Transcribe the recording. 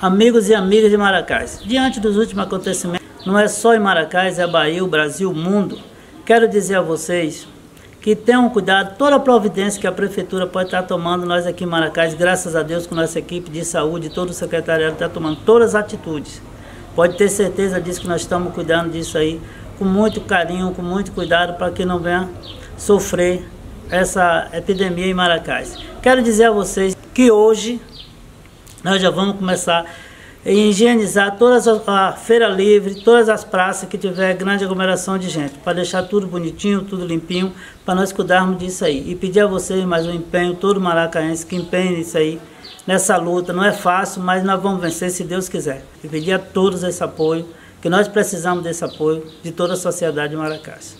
Amigos e amigas de Maracás, diante dos últimos acontecimentos, não é só em Maracás, é Bahia, o Brasil, o mundo. Quero dizer a vocês que tenham cuidado, toda a providência que a prefeitura pode estar tomando, nós aqui em Maracás, graças a Deus, com nossa equipe de saúde, todo o secretariado está tomando todas as atitudes. Pode ter certeza disso que nós estamos cuidando disso aí, com muito carinho, com muito cuidado, para que não venha sofrer essa epidemia em Maracás. Quero dizer a vocês que hoje nós já vamos começar a higienizar todas as, a feira livre, todas as praças que tiver grande aglomeração de gente, para deixar tudo bonitinho, tudo limpinho, para nós cuidarmos disso aí. E pedir a vocês mais um empenho, todo maracaense que empenhe nisso aí, nessa luta. Não é fácil, mas nós vamos vencer se Deus quiser. E pedir a todos esse apoio, que nós precisamos desse apoio de toda a sociedade de Maracás.